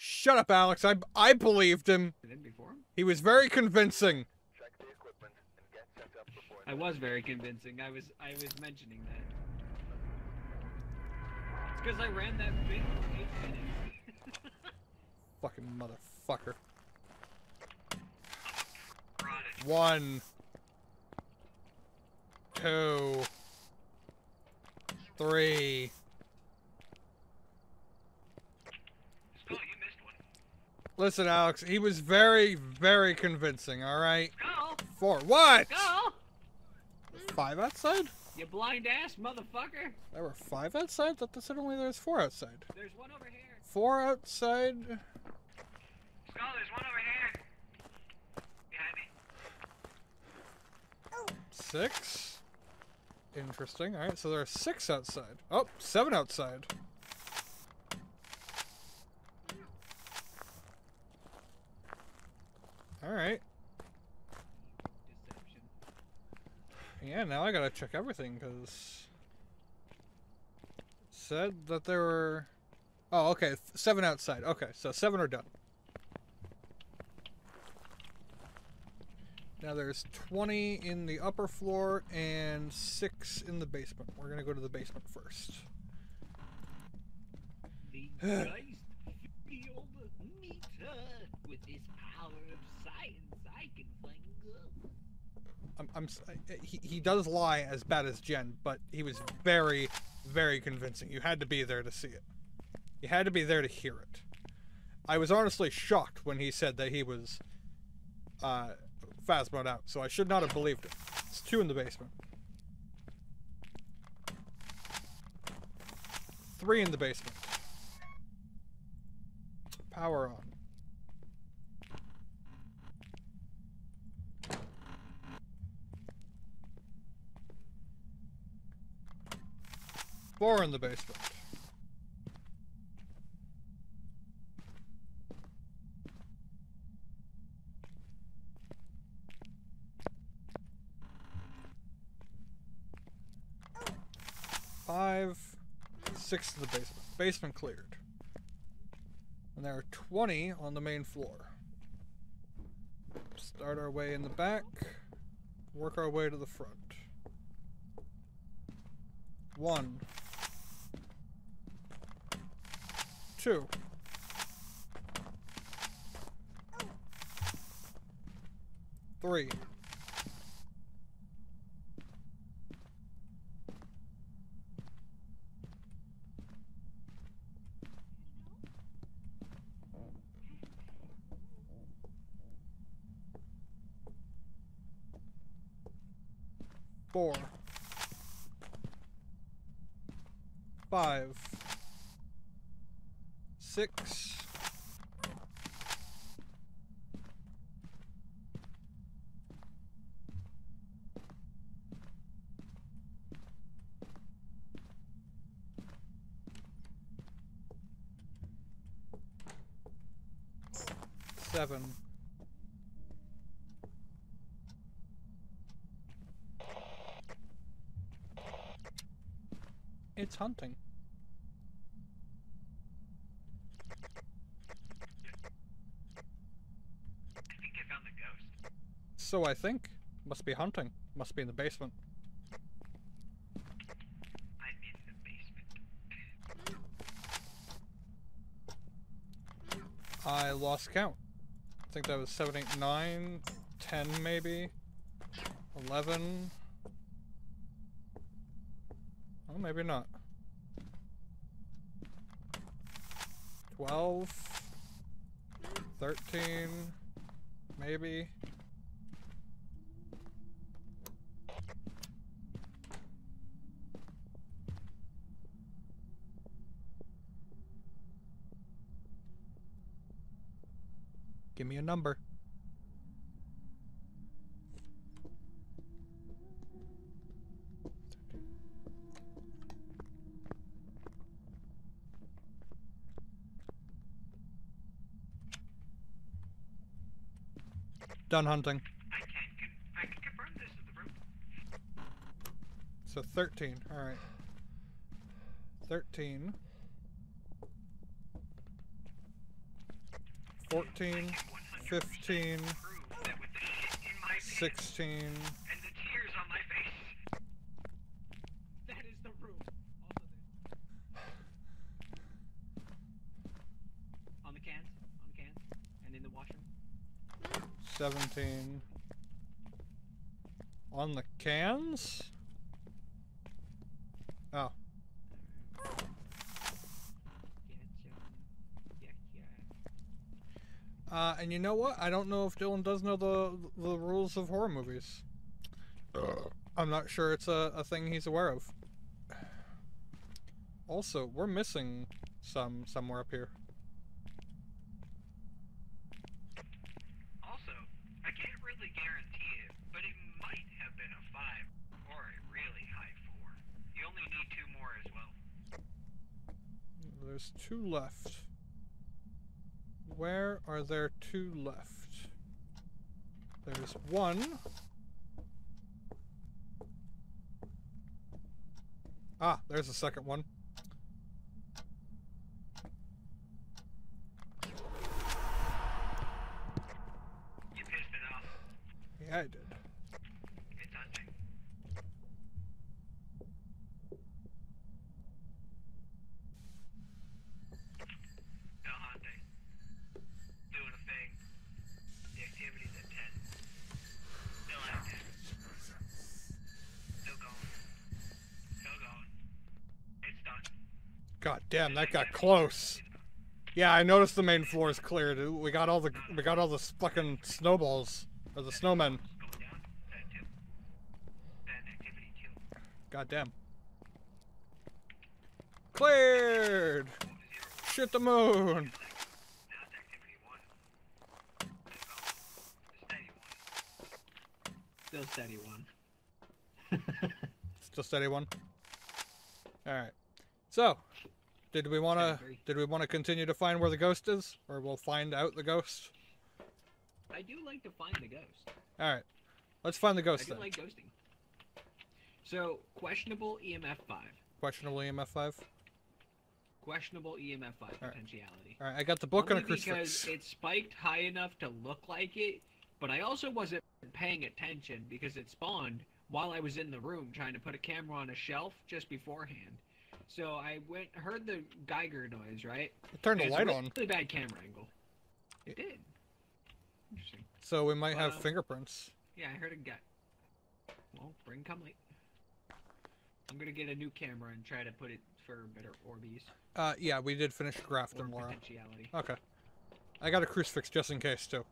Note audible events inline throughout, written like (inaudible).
Shut up, Alex. I I believed him. Did before him? He was very convincing. I was very convincing. I was I was mentioning that. It's because I ran that bit for eight minutes. (laughs) Fucking motherfucker. One. Two. Three. Skull, you missed one. Listen, Alex, he was very, very convincing, alright? Skull! Four. What? Skull! Five outside? You blind ass motherfucker! There were five outside? I thought they said only there was four outside. There's one over here. Four outside? Skull, there's one over here. Behind me. Six? Interesting. Alright, so there are six outside. Oh, seven outside. Alright. Yeah, now I gotta check everything, because... Said that there were... Oh, okay, seven outside. Okay, so seven are done. Now there's 20 in the upper floor and 6 in the basement. We're gonna go to the basement first. The (sighs) Geist meter. With this power of science, I can find gold. I'm, I'm, he, he does lie as bad as Jen, but he was very, very convincing. You had to be there to see it. You had to be there to hear it. I was honestly shocked when he said that he was uh, Phasmoed out, so I should not have believed it. It's two in the basement. Three in the basement. Power on. Four in the basement. Five, six in the basement. Basement cleared. And there are 20 on the main floor. Start our way in the back, work our way to the front. One. Two. Three. Four. Five. Six. Seven. It's hunting. I think I found the ghost. So I think. Must be hunting. Must be in the basement. I'm in the basement. I lost count. I think that was 7, 8, 9, 10 maybe. 11. Oh, maybe not. 12. 13. Maybe. Give me a number. Done hunting. I can confirm this is the room. So 13. Alright. 13. 14, 15, 16. On the cans, on the cans, and the washroom. 17. On the cans? And you know what? I don't know if dylan does know the the rules of horror movies. Uh. I'm not sure it's a, a thing he's aware of. Also we're missing some somewhere up here. Also, I can't really guarantee it, but it might have been a 5 or a really high 4. You only need two more as well. there's two left where are there two left there's one Ah, there's the second one. You pissed it off. Yeah, I did. It's hunting. No hunting. Doing a thing. The activity's at 10. Still active. Still going. Still going. It's done. God damn, that got close. Yeah, I noticed the main floor is cleared. We got all the we got all the fucking snowballs or the snowmen. Going down. That too. That activity too. God damn. Cleared. Shit the moon. Now it's activity one. Still going. The steady one. Still steady one. Still steady one. All right. So, did we want to did we want to continue to find where the ghost is, or we'll find out the ghost? I do like to find the ghost. All right. Let's find the I ghost do then. like ghosting. So questionable EMF five. Questionable EMF five. Questionable EMF five potentiality. All right. I got the book Only and a crucifix. because it spiked high enough to look like it, but I also wasn't paying attention because it spawned while I was in the room trying to put a camera on a shelf just beforehand. So I went heard the Geiger noise, right? It turned the light a on, really bad camera angle. It did. Interesting. so we might have Uh, fingerprints. Yeah, I heard a gut. Well, bring come light. I'm gonna get a new camera and try to put it for better Orbeez Uh, yeah, we did finish grafting, Laura. Okay. I got a crucifix just in case too.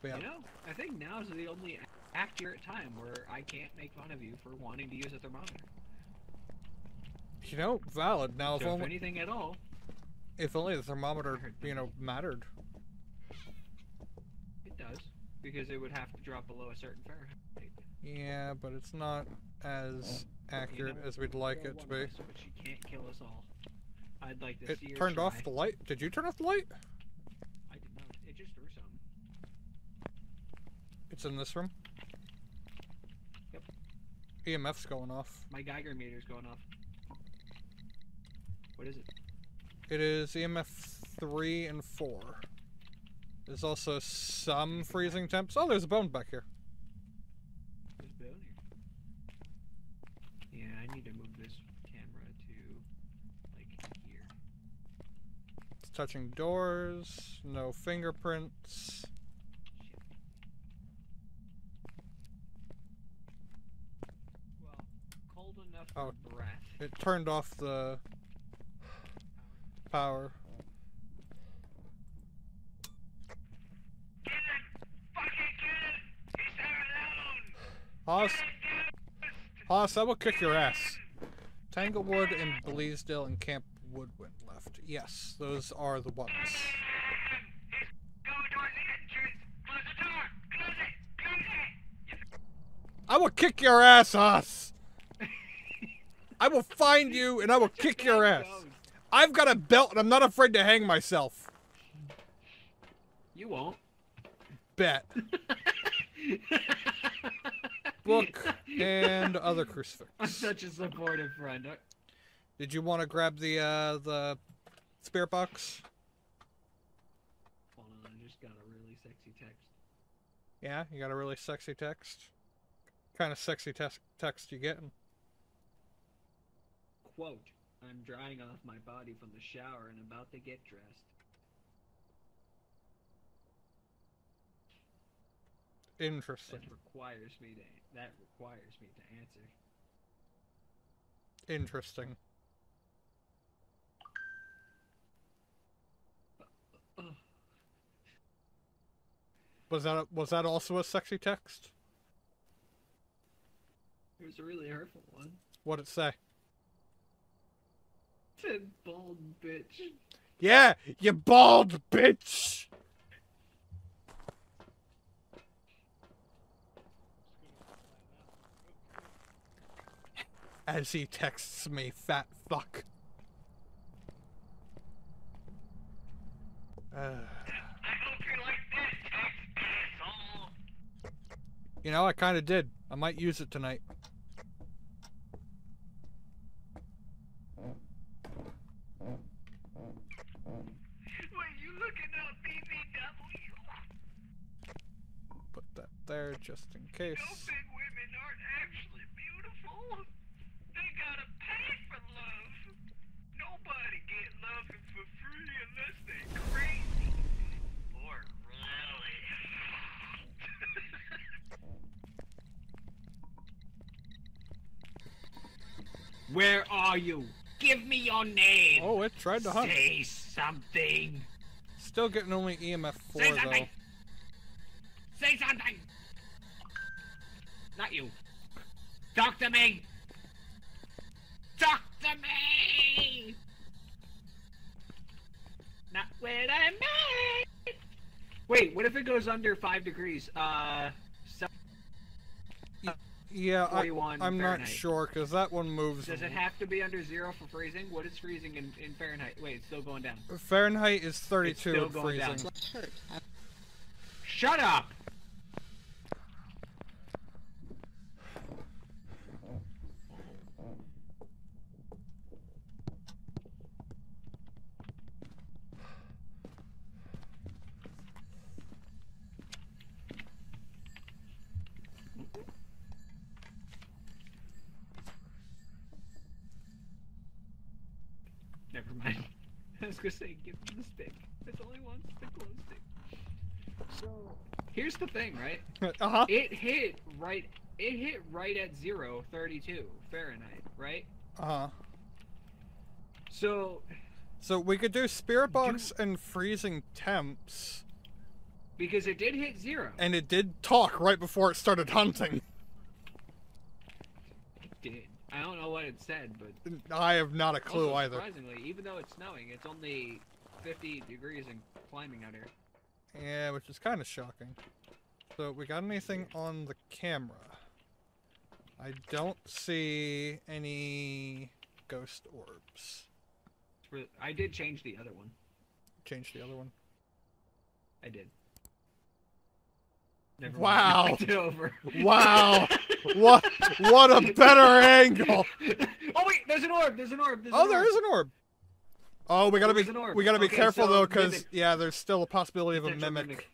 But yeah. You know, I think now is the only accurate time where I can't make fun of you for wanting to use a thermometer. You know, valid. Now, if so if only anything at all, if only the thermometer, you know, mattered. it does because it would have to drop below a certain Fahrenheit. Yeah, but it's not as accurate know, as we'd like it to be. us, But she can't kill us all. I'd like to It see her turned off the light. Did you turn off the light? I did not. It just threw something. It's in this room. Yep. EMF's going off. My Geiger meter's going off. What is it? It is EMF three and four. There's also some freezing temps. Oh, there's a bone back here. There's a bone here. Yeah, I need to move this camera to like here. It's touching doors. No fingerprints. Well, cold enough Oh. breath. It turned off the power. Get him! Fucking get him! He's there alone! Haas, Ghost! Haas, I will kick your ass. Tanglewood and Bleasdale and Camp Woodwind left. Yes, those are the ones. I will kick your ass, Haas. I will find you and I will kick your ass. I've got a belt and I'm not afraid to hang myself. You won't. Bet. (laughs) Book and other crucifix. I'm such a supportive friend. Did you want to grab the uh, the spirit box? Followed and just got a really sexy text. Yeah, you got a really sexy text. Kind of sexy text text you getting? Quote, I'm drying off my body from the shower and about to get dressed. Interesting. That requires me to that requires me to answer. Interesting. Was that a, was that also a sexy text? It was a really hurtful one. What'd it say? Said bald bitch. Yeah, you bald bitch. As he texts me, fat fuck. Uh, you know, I kind of did. I might use it tonight. Wait, you looking up BBW? Put that there just in case. No big women aren't actually beautiful. They gotta pay for love. Nobody get loving for free unless they crazy. Or really. (laughs) Where are you? Give me your name. Oh, it tried to hunt. Say something. Still getting only EMF 4 Say though. something. Say something. Not you. Talk to me. Talk to me. Not when I'm mad. Wait, what if it goes under five degrees? Uh, so Yeah, I, 41 I'm not sure because that one moves. does it have to be under zero for freezing? What is freezing in, in Fahrenheit? Wait, it's still going down. Fahrenheit is 32 still at going down. Shut up! Never mind. I was gonna say, give me the stick. There's only one stick, glow stick. So here's the thing, right? (laughs) Uh huh. It hit right. It hit right at zero thirty-two Fahrenheit, right? Uh huh. So So we could do spirit box and freezing temps, because it did hit zero, and it did talk right before it started hunting. it did. I don't know what it said, but I have not a clue also, either. Surprisingly, even though it's snowing, it's only fifty degrees and climbing out here. Yeah, which is kind of shocking. So we got anything on the camera? I don't see any ghost orbs. I did change the other one. Change the other one. I did. Never (laughs) Wow. Mind. I knocked it over. Wow. (laughs) what? What a better angle! oh wait, there's an orb. There's an orb. There's Oh, an there orb. is an orb. Oh, we gotta There be is an orb. we gotta be Okay, careful so though, because yeah, there's still a possibility of a Potential mimic.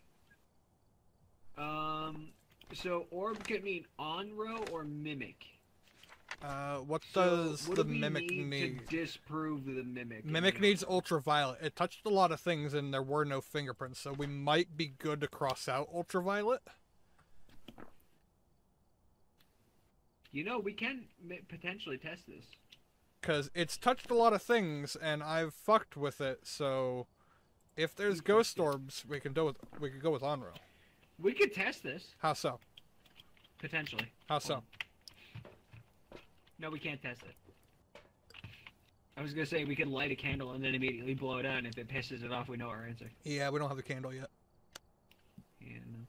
Um, so orb could mean on row or mimic. Uh, what So does what the do mimic need, need? to disprove the mimic? Mimic needs ultraviolet. It touched a lot of things and there were no fingerprints, so we might be good to cross out ultraviolet. You know, we can potentially test this. Because it's touched a lot of things and I've fucked with it, so if there's ghost orbs, we can do with we could go with Onro. We could test this How so? potentially. How so? No, we can't test it. I was gonna say we could light a candle and then immediately blow it out, and if it pisses it off, we know our answer. Yeah, we don't have the candle yet. Yeah, no.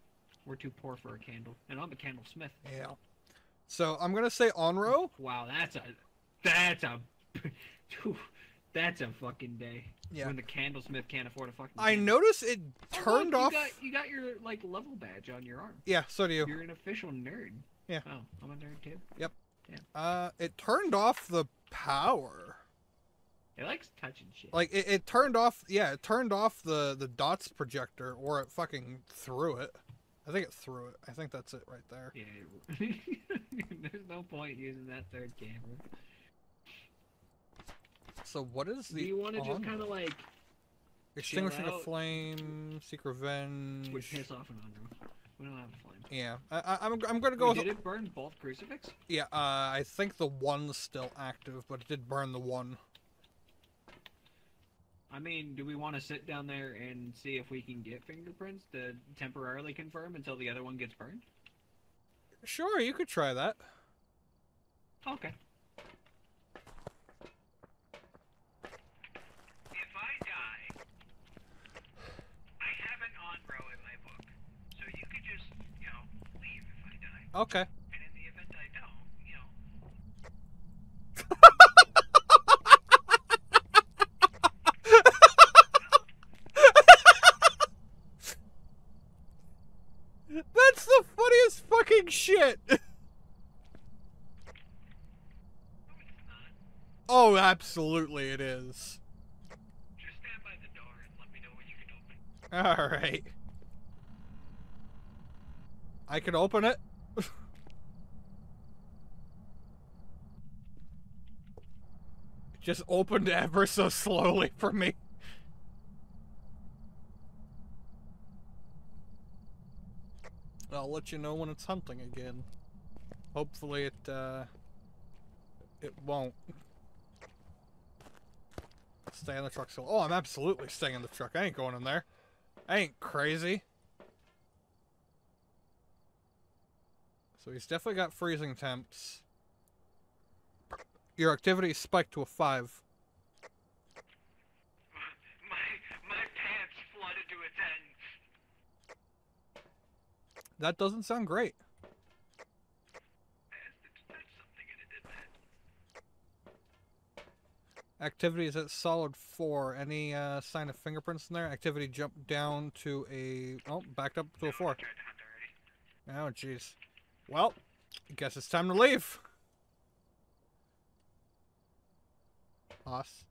We're too poor for a candle, and I'm a candlesmith. Yeah. So I'm gonna say Onro. Wow, that's a, that's a, (laughs) that's a fucking day. Yeah. When the candlesmith can't afford a fucking. I candle. noticed it Oh, turned look, off. You got, you got your like level badge on your arm. Yeah, so do you. You're an official nerd. Yeah. Oh, I'm a nerd too. Uh, it turned off the power. It likes touching shit. Like it, it turned off. Yeah, it turned off the the dots projector, or it fucking threw it. I think it threw it. I think that's it right there. Yeah. (laughs) There's no point using that third camera. So what is the? Do you want to just kind of like extinguishing a flame, seek revenge? would piss off an Andrew? We don't have a flame. Yeah, I, I, I'm I'm gonna go. Wait, with, did it burn both crucifix? Yeah, uh, I think the one's still active, but it did burn the one. I mean, do we want to sit down there and see if we can get fingerprints to temporarily confirm until the other one gets burned? Sure, you could try that. Okay. If I die, I have an on-row in my book. So you could just, you know, leave if I die. Okay. And in the event I don't, you know, That's the funniest fucking shit. no, oh, absolutely, it is. Just stand by the door and let me know when you can open. All right. I can open it. (laughs) Just opened ever so slowly for me. I'll let you know when it's hunting again. Hopefully it, uh... It won't. Stay in the truck So, Oh, I'm absolutely staying in the truck. I ain't going in there. I ain't crazy. So he's definitely got freezing temps. Your activity spiked to a 5. My my pants flooded to its ends. That doesn't sound great. That's, that's something and it did that. Activity is at solid 4. Any uh, sign of fingerprints in there? Activity jumped down to a... Oh, backed up to a 4. I tried to hunt already. Oh, jeez. Well, I guess it's time to leave. Haas.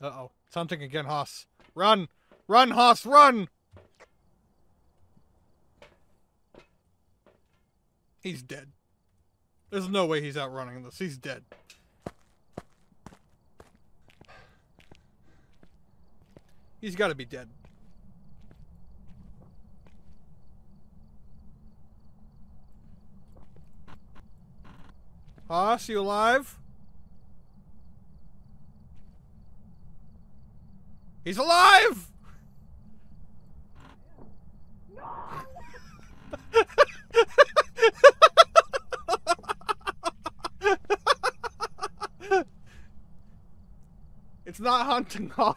Uh-oh. Something again, Haas. Run! Run, Haas, run! He's dead. There's no way he's outrunning this. He's dead. He's got to be dead. Haas, you alive? He's alive! (laughs) it's not hunting Haas.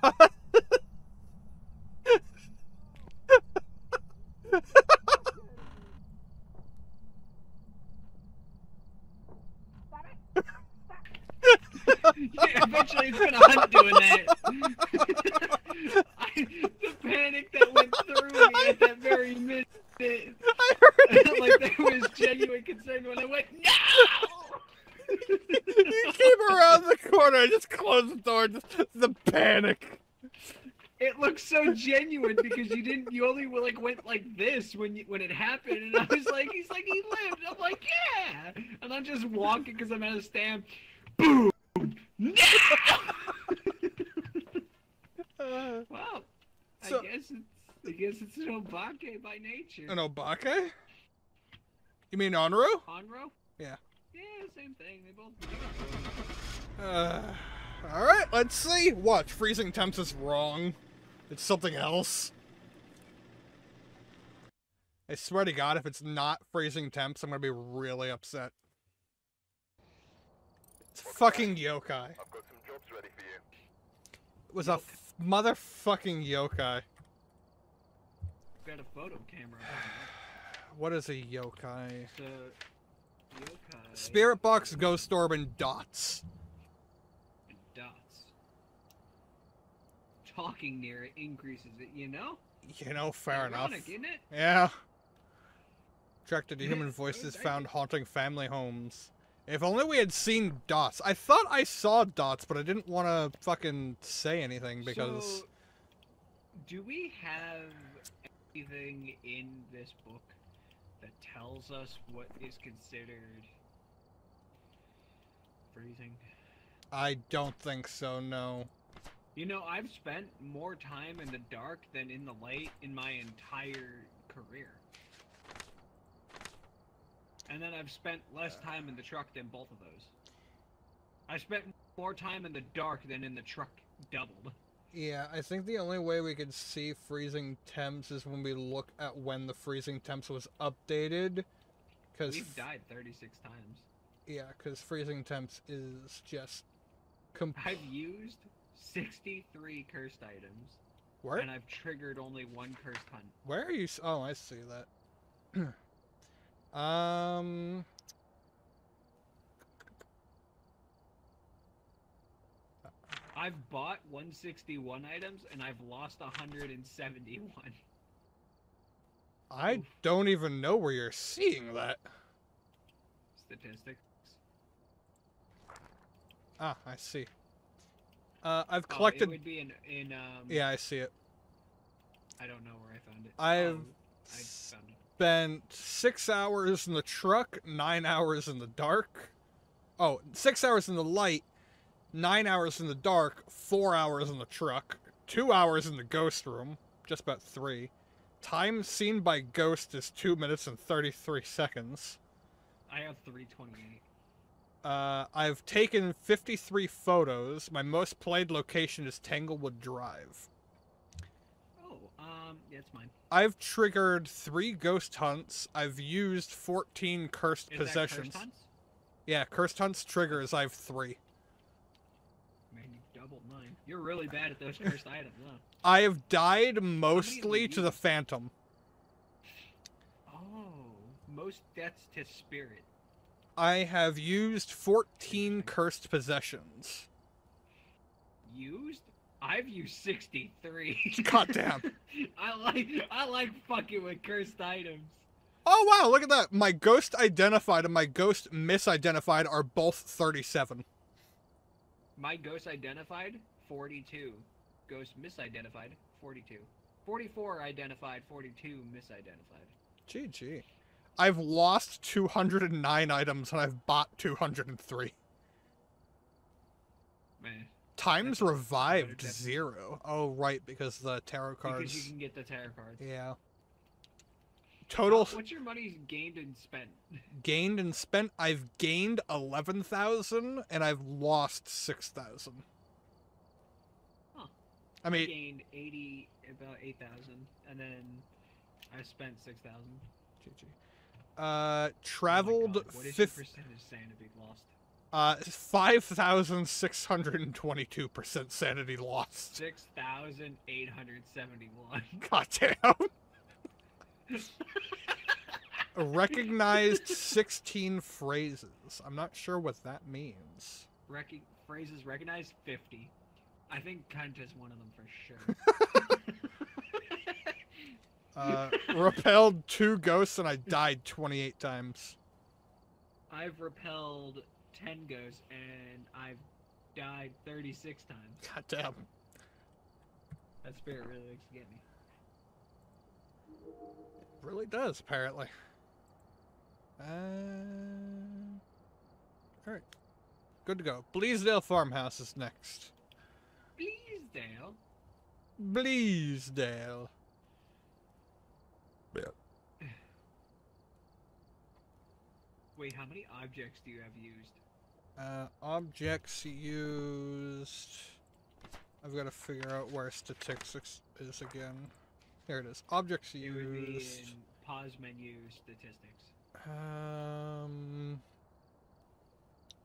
Eventually, it's gonna hunt doing that. I, the panic that went through me at that very minute, I heard like there was genuine concern when I went, no! he came around the corner. I just closed the door. Just the panic. It looked so genuine because you didn't. You only like went like this when you, when it happened, and I was like, "He's like he lived." I'm like, "Yeah," and I'm just walking because I'm at a stand. Boom! No! Uh, (laughs) well, So- I guess it's I guess it's an obake by nature. an Obake? You mean Onru? Onro? Yeah. Yeah, same thing. They both. Uh, all right, let's see. Watch. Freezing temps is wrong. It's something else. I swear to God, if it's not freezing temps, I'm gonna be really upset. It's fucking yokai. I've got some jobs ready for you. It was a f- motherfucking yokai. Got a photo camera. What is a yokai? So, yokai. Spirit box, ghost orb, and dots. and dots. Talking near it increases it. You know. You know, fair enough. Ironic, isn't it? Yeah. Attracted to human (laughs) voices found haunting family homes. If only we had seen dots. I thought I saw dots, but I didn't want to fucking say anything because So, do we have anything in this book that tells us what is considered freezing? I don't think so. No. You know, I've spent more time in the dark than in the light in my entire career. And then I've spent less time in the truck than both of those. I spent more time in the dark than in the truck doubled. Yeah, I think the only way we could see freezing temps is when we look at when the freezing temps was updated. Because We've died 36 times. yeah, because freezing temps is just I've used 63 cursed items, where and I've triggered only one cursed hunt. where are you? Oh, I see that. (clears throat) um. I've bought 161 items, and I've lost 171. I Oof. don't even know where you're seeing that. Statistics. Ah, I see. Uh, I've Oh, collected. it would be in, in um, Yeah, I see it. I don't know where I found it. I've Oh, I found it. spent six hours in the truck, nine hours in the dark. Oh, six hours in the light, nine hours in the dark, four hours in the truck, two hours in the ghost room, just about three. Time seen by ghost is two minutes and 33 seconds. I have 328. Uh, I've taken 53 photos. My most played location is Tanglewood Drive. Oh, um, yeah, it's mine. I've triggered three ghost hunts. I've used 14 cursed Is possessions. that cursed hunts? Yeah, cursed hunts triggers. I have three. Man, you doubled mine. You're really bad at those cursed items, huh? I have died mostly to the phantom. Oh, most deaths to spirit. I have used 14 cursed possessions. Used? I've used 63. God damn. (laughs) I like I like fucking with cursed items. Oh wow, look at that. My ghost identified and my ghost misidentified are both 37. My ghost identified 42. Ghost misidentified 42. 44 identified, 42 misidentified. GG. I've lost 209 items and I've bought 203. Man, Times revived zero. Oh right, because the tarot cards. because you can get the tarot cards. Yeah. Total What's your money gained and spent? (laughs) gained and spent. I've gained 11,000 and I've lost 6,000. Huh. I I mean, gained 80, about 8,000, and then I spent 6,000. GG. Uh, Oh traveled God, What is your percentage sanity lost? uh 5,622% sanity lost. 6,871. (laughs) God damn. (laughs) Recognized 16 phrases. I'm not sure what that means. Rec- phrases recognized 50. I think cunt is one of them for sure. (laughs) Uh, repelled two ghosts and I died 28 times. I've repelled 10 ghosts and I've died 36 times. God damn. That spirit really likes to get me. Really does, apparently. Uh, all right. Good to go. Bleasdale Farmhouse is next. Please, Dale. Bleasdale. Wait, how many objects do you have used? Uh, objects used. I've got to figure out where statistics is again. Here it is. Objects It would be used. in pause menu statistics. Um,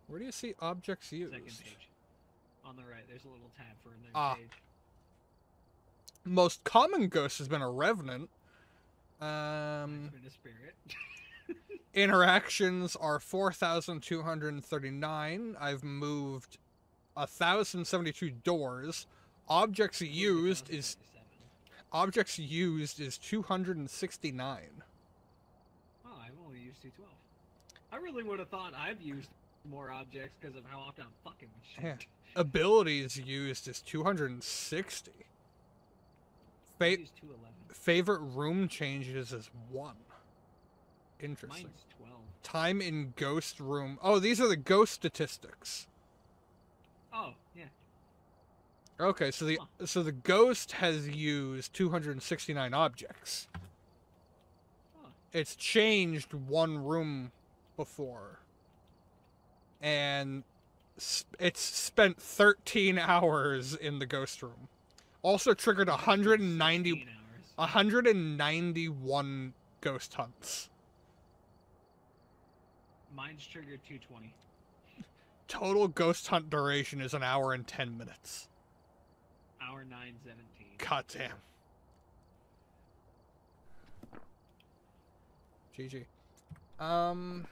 where do you see objects used? Second page. On the right, there's a little tab for another Ah. page. Most common ghost has been a revenant. Um, It's been a spirit. (laughs) interactions are 4,239. I've moved 1,072 doors. Objects used is objects used is 269. Oh, I've only used 212. I really would have thought I've used more objects because of how often I'm fucking shit. Yeah. Abilities used is 260. Fa- favorite room changes is one. Interesting. Mine's 12. Time in ghost room. Oh, these are the ghost statistics. Oh, yeah. Okay, so the so the ghost has used 269 objects. Oh. It's changed one room before. And it's spent 13 (laughs) hours in the ghost room. Also triggered 190 16 191 ghost hunts. Mine's triggered 220. Total ghost hunt duration is an hour and 10 minutes. Hour 917. God damn. GG. Um,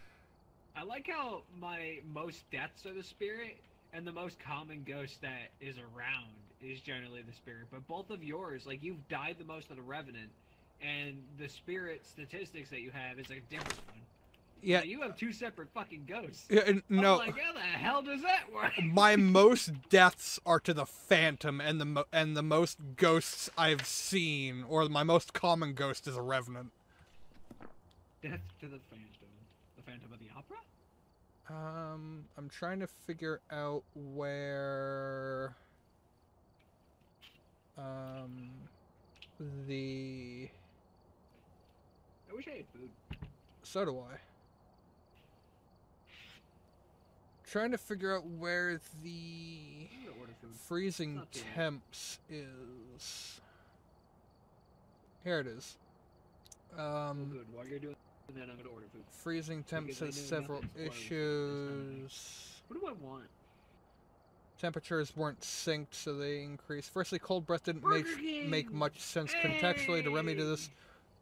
I like how my most deaths are the spirit, and the most common ghost that is around is generally the spirit. But both of yours, like you've died the most of the revenant, and the spirit statistics that you have is a different one. Yeah, you have two separate fucking ghosts. yeah, and I'm no. like, how the hell does that work? my (laughs) most deaths are to the phantom and the mo- and the most ghosts I've seen or my most common ghost is a revenant. Death to the phantom. The Phantom of the Opera? Um I'm trying to figure out where um the I wish I had food. so do I. Trying to figure out where the I'm gonna order food. freezing Not too bad. temps is. Here it is. Um, food. While you're doing that, I'm gonna order food. freezing temps has several issues. What do I want? Temperatures weren't synced, so they increased. Firstly, cold breath didn't make make much sense contextually. To remedy this,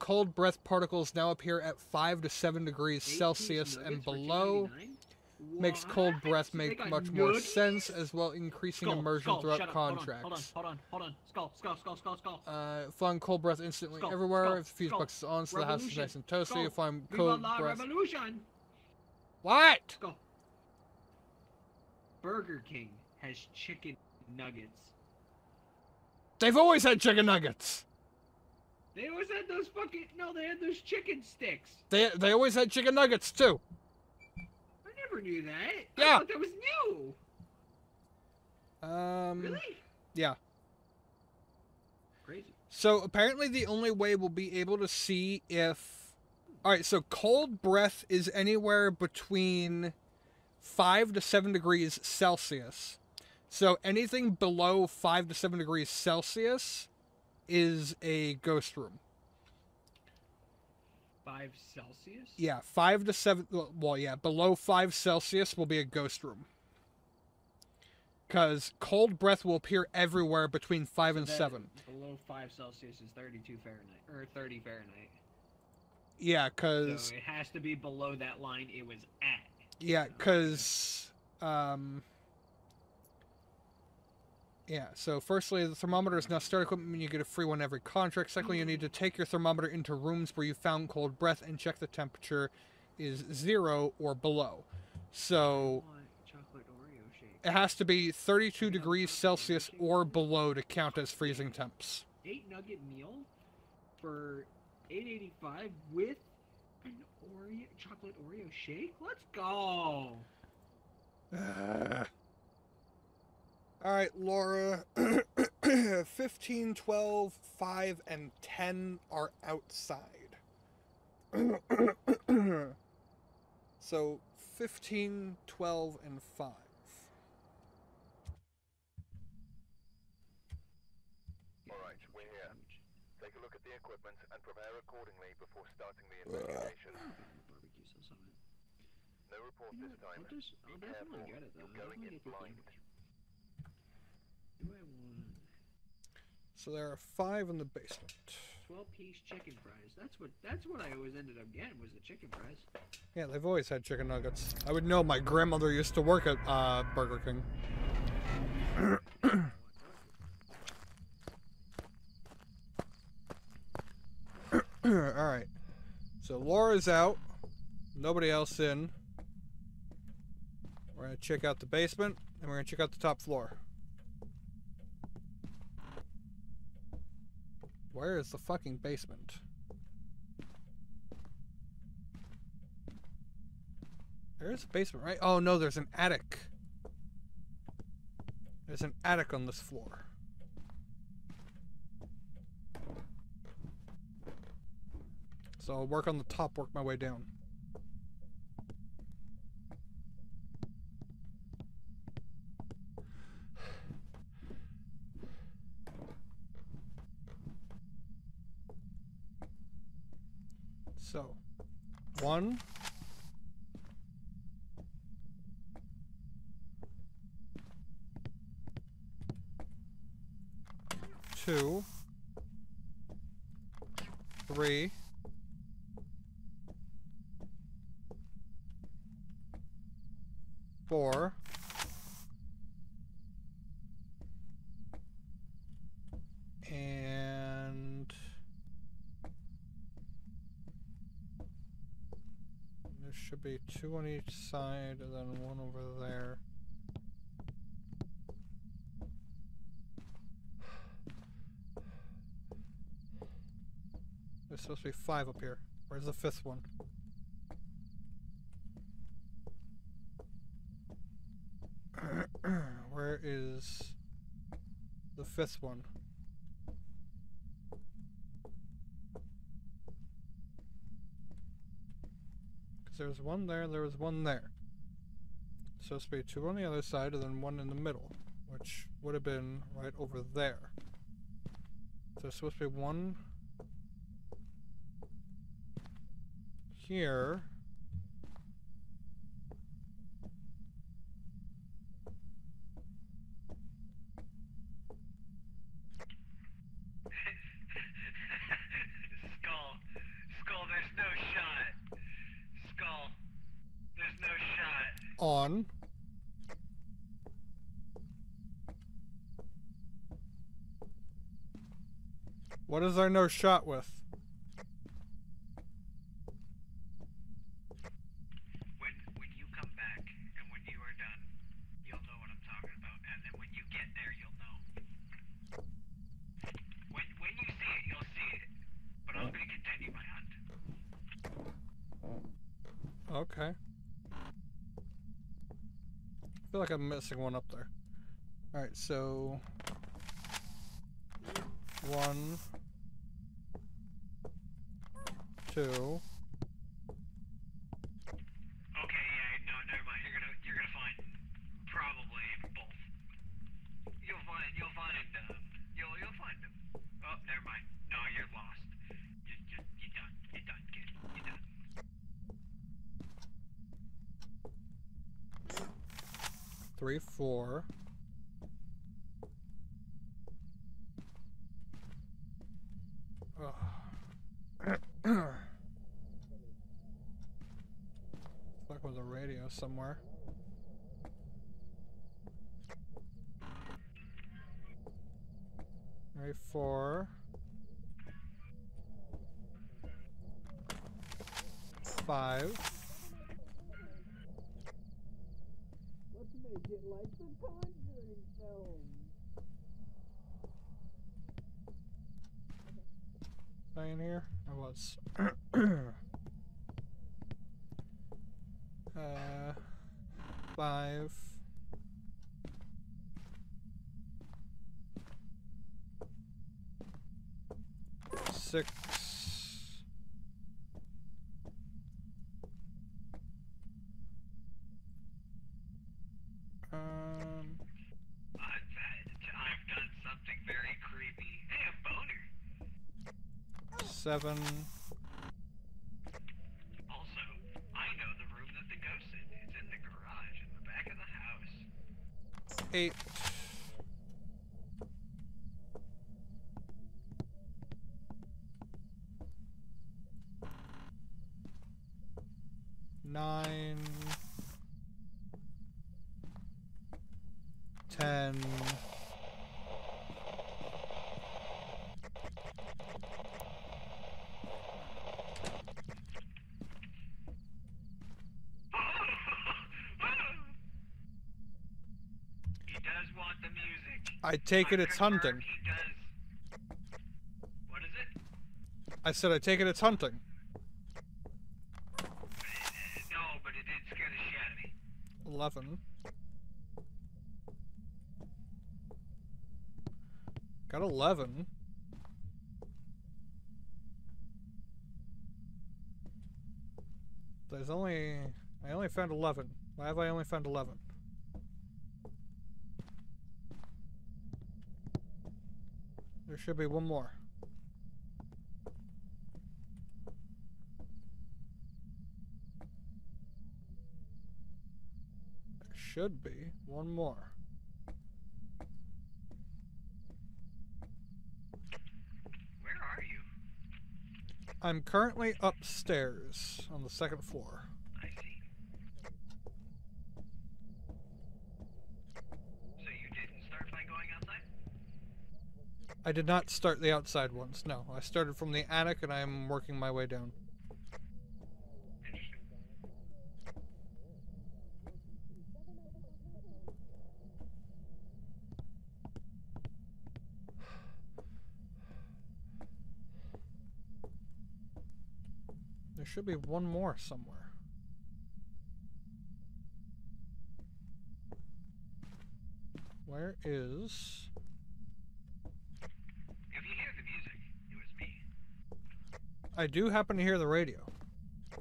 cold breath particles now appear at five to seven degrees Celsius and below. $2.99? Makes cold breath make much more sense, as well increasing Skull, immersion skull, throughout contracts. Hold on, hold on, hold on. Skull, skull, skull, skull, skull. Uh, fun cold breath instantly Skull, everywhere. skull, if the fuse box is on, so the house is nice and toasty. skull. If I'm Viva cold la breath. revolution! What? Skull. Burger King has chicken nuggets. They've always had chicken nuggets. They always had those fucking no. They had those chicken sticks. They they always had chicken nuggets too. Never knew that. Yeah. That was new. Um. Really? Yeah. Crazy. So apparently the only way we'll be able to see if All right, so cold breath is anywhere between 5 to 7 degrees Celsius. So anything below 5 to 7 degrees Celsius is a ghost room. Five Celsius. Yeah, 5 to 7 well, yeah, below 5 Celsius will be a ghost room. Cuz cold breath will appear everywhere between 5 and 7. Below five Celsius is 32 Fahrenheit or 30 Fahrenheit. Yeah, cuz So it has to be below that line it was at. Yeah, because, um, yeah. So, firstly, the thermometer is now start equipment. meaning You get a free one every contract cycle. You need to take your thermometer into rooms where you found cold breath and check the temperature is zero or below. So, chocolate Oreo shake. it has to be 32 degrees Celsius or below to count as freezing temps. Eight nugget meal for 8.85 with an Oreo chocolate Oreo shake. Let's go. Uh, All right, Laura. (clears throat) 15, 12, 5, and 10 are outside. (clears throat) so 15, 12, and 5. Alright, we're here. Take a look at the equipment and prepare accordingly before starting the investigation. Barbecue sauce on it. No reports You know this what, time. I'll, just, I'll Be careful. get it though. You're going in blind. thing. Do I want So there are 5 in the basement. 12 piece chicken fries? That's what that's what I always ended up getting was the chicken fries. Yeah, they've always had chicken nuggets. I would know my grandmother used to work at uh, Burger King. (coughs) Alright. So Laura's out. Nobody else in. We're gonna check out the basement, and we're gonna check out the top floor. Where is the fucking basement? There is a basement, right? Oh no, there's an attic. There's an attic on this floor. So I'll work on the top, work my way down. So, one. Two. Three. Four. And there should be two on each side and then one over there. There's supposed to be five up here. Where's the fifth one? (clears throat) Where is the fifth one? Because there was one there, there was one there. So Supposed to be two on the other side and then one in the middle, which would have been right over there. So there's supposed to be one here. Skull. Skull, there's no shot. Skull. There's no shot. On. What is there no shot with? When when you come back and when you are done, you'll know what I'm talking about. And then when you get there, you'll know. When when you see it, you'll see it. But I'm gonna continue my hunt. Okay. I feel like I'm missing one up there. Alright, so. One. Two. Okay, yeah, no, never mind. You're gonna you're gonna find probably both. You'll find you'll find um you'll you'll find them. Oh, never mind. No, you're lost. You you you done. You done, kid. You done. Three, four. Ugh. Fuck with a radio somewhere. Three, four. Five. Let's make it like the Conjuring film. Here? I was. (clears throat) uh, five. Six. Um, I've had, I've done something very creepy. Hey, a boner. Seven. Also, I know the room that the ghost's in. It's in the garage in the back of the house. eight. Nine. Ten. does want the music. I take it it's hunting. What is it? I said I take it it's hunting. No, but it did scare the shit out of me. 11. Got 11. There's only... I only found 11. Why have I only found 11? There should be one more. There should be one more. Where are you? I'm currently upstairs on the second floor. I see. So you didn't start by going outside? I did not start the outside ones. No, I started from the attic and I'm working my way down. There should be one more somewhere. Where is... If you hear the music, it was me. I do happen to hear the radio. I.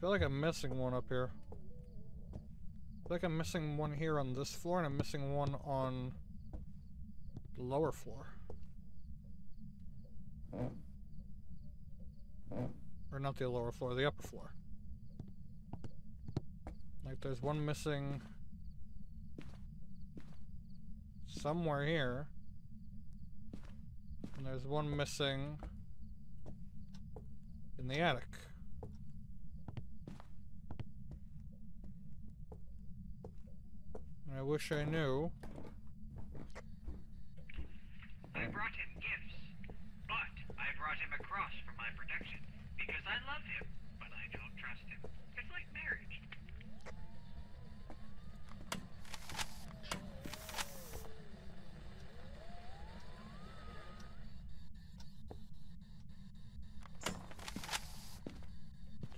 Feel like I'm missing one up here. I feel like I'm missing one here on this floor and I'm missing one on the lower floor. Hmm. Or not the lower floor, the upper floor. Like there's one missing somewhere here. And there's one missing in the attic. I wish I knew. I brought him gifts, but I brought him across for my protection because I love him, but I don't trust him. It's like marriage.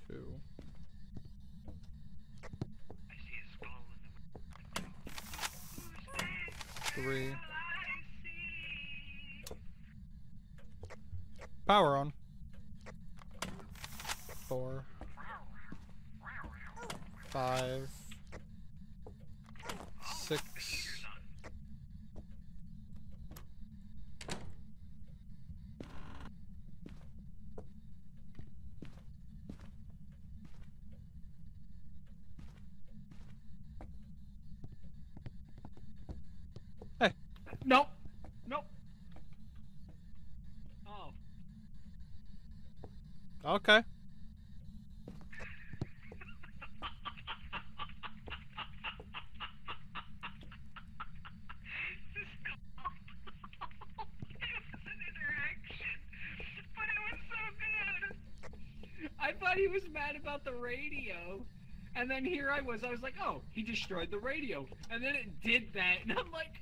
Two. I see a skull in the window. Three. Power on. Four. Five. Six. Heater's on. Nope. Nope. Oh. Okay. it was an interaction, but it was so good. I thought he was mad about the radio. And then here I was, I was like, oh, he destroyed the radio. And then it did that, (laughs) and I'm like,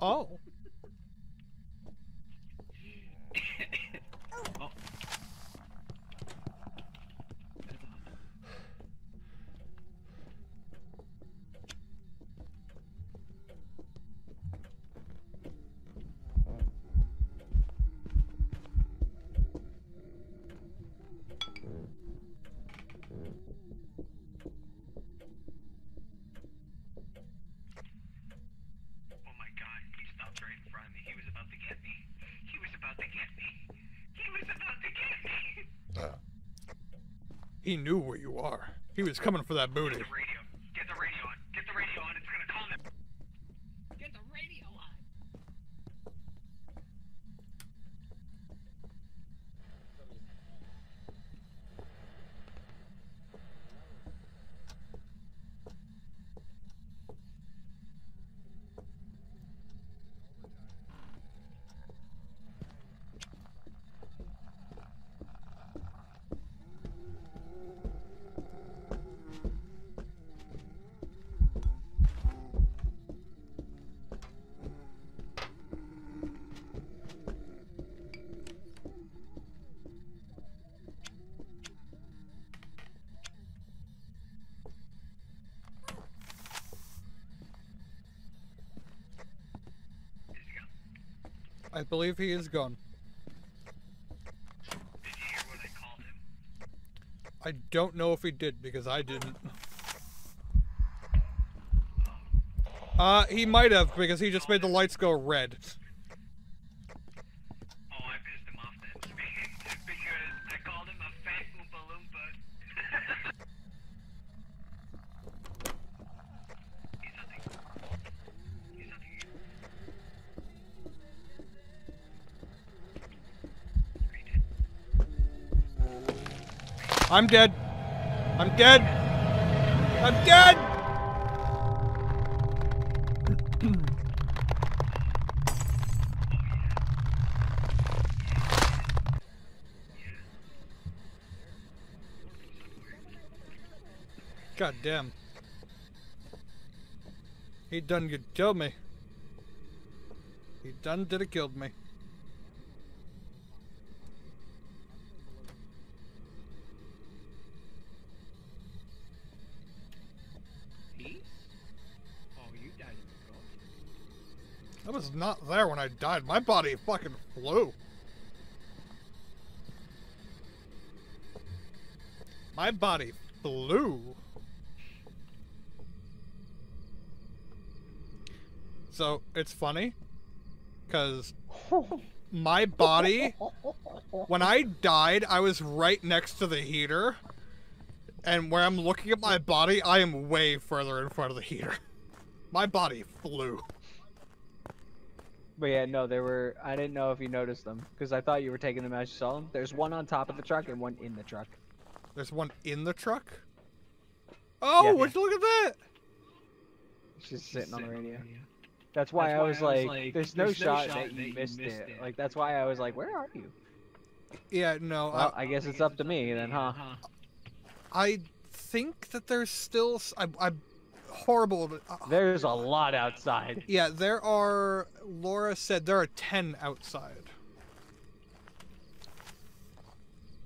oh. Oh. oh. Oh my god, he stopped right in front of me. He was about to get me. He was about to get me. He was about to get me. He knew where you are. He was coming for that booty. the radio. Get the radio on. Get the radio on. It's gonna calm him. Get the radio on. I believe he is gone. I don't know if he did because I didn't. Uh, he might have because he just made the lights go red. Oh, I pissed him off then. because I called him a fat Oompa Loompa. He's nothing. He's nothing. I'm dead. I'm dead. I'm dead. God damn. He done you killed me. He done did it killed me. Peace? Oh, you died in the ghost. I was there when I died. My body fucking flew. My body flew. So it's funny because my body, when I died, I was right next to the heater. And where I'm looking at my body, I am way further in front of the heater. (laughs) My body flew. But yeah, no, there were. I didn't know if you noticed them because I thought you were taking them as you saw them. There's one on top of the truck and one in the truck. There's one in the truck. Oh, Yeah. would you look at that? She's, just sitting on the radio. radio. That's why, That's I, was like, like, "There's no there's no shot, shot that you that you missed, missed it. it. Like that's why I was like, "Where are you?" Yeah, no. Well, I, I guess it's up to me then, huh? Uh-huh. I think that there's still. s- I, I'm horrible. There's a lot outside. yeah, there are. Laura said there are ten outside.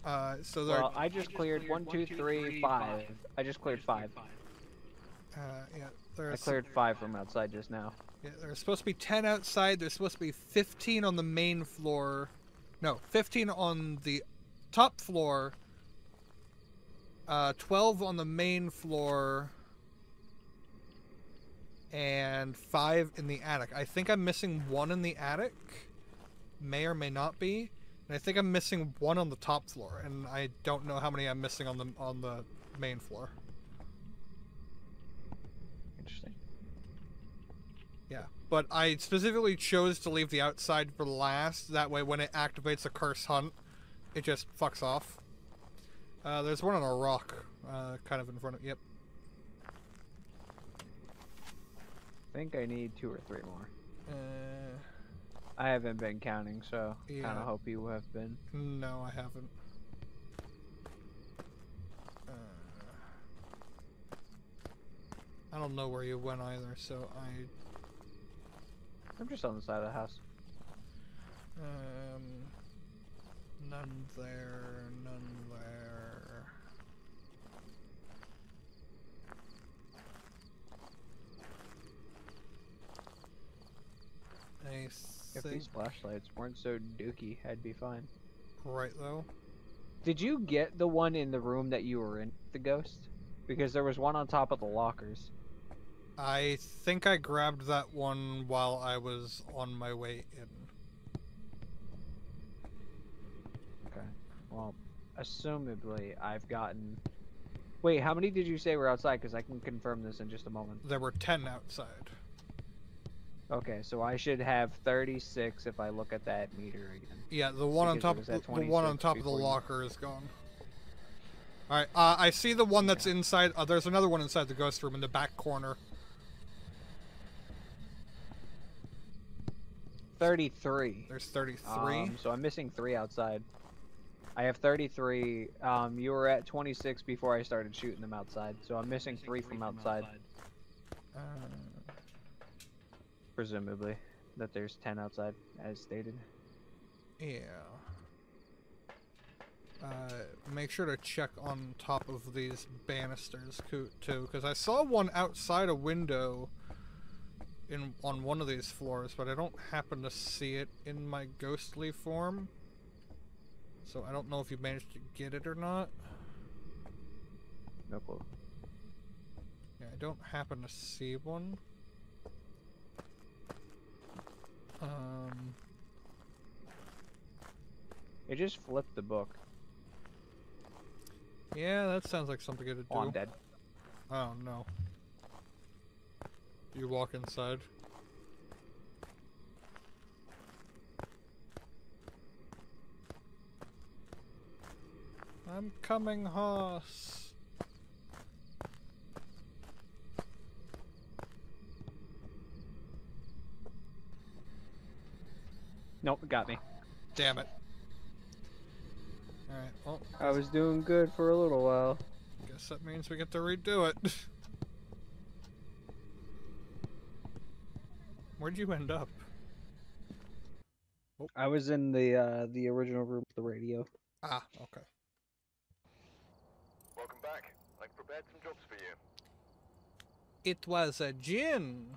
Uh, so there. Well, I just cleared one, two, three, five. I just cleared five. uh, yeah, there. I cleared five from outside just now. Yeah, there's supposed to be 10 outside. There's supposed to be 15 on the main floor. No, 15 on the top floor. Uh, 12 on the main floor. And 5 in the attic. I think I'm missing one in the attic. May or may not be. And I think I'm missing one on the top floor. And I don't know how many I'm missing on the on the main floor. Interesting. Yeah, but I specifically chose to leave the outside for last. That way, when it activates a curse hunt, it just fucks off. Uh, there's one on a rock, uh, kind of in front of. Yep. I think I need two or three more. Uh, I haven't been counting, so kind Yeah. of hope you have been. no, I haven't. Uh, I don't know where you went either, so I. I'm just on the side of the house. Um, none there, none there. I If these flashlights weren't so dookie, I'd be fine. right though. Did you get the one in the room that you were in, the ghost? Because there was one on top of the lockers. I think I grabbed that one while I was on my way in. Okay. Well, assumably I've gotten. Wait, how many did you say were outside? Because I can confirm this in just a moment. There were ten outside. Okay, so I should have 36 if I look at that meter again. Yeah, the one on top, the, one on top of the locker is gone. All right, uh, I see the one that's inside. Uh, there's another one inside the ghost room in the back corner. 33. There's 33. Um, so I'm missing three outside. I have 33. Um, you were at 26 before I started shooting them outside, so I'm missing three from outside, Uh, presumably. That there's 10 outside, as stated. yeah. Uh, make sure to check on top of these banisters too, because I saw one outside a window in on one of these floors, but I don't happen to see it in my ghostly form. So I don't know if you managed to get it or not. No clue. Yeah, I don't happen to see one. Um, It just flipped the book. yeah, that sounds like something to do. Oh, I'm dead. Oh no. You walk inside. I'm coming, Hoss. Nope, it got me. Damn it. Alright, well, I was doing good for a little while. guess that means we get to redo it. (laughs) Where'd you end up? I was in the uh the original room with the radio. Ah, okay. Welcome back. I've prepared some jobs for you. It was a Jinn.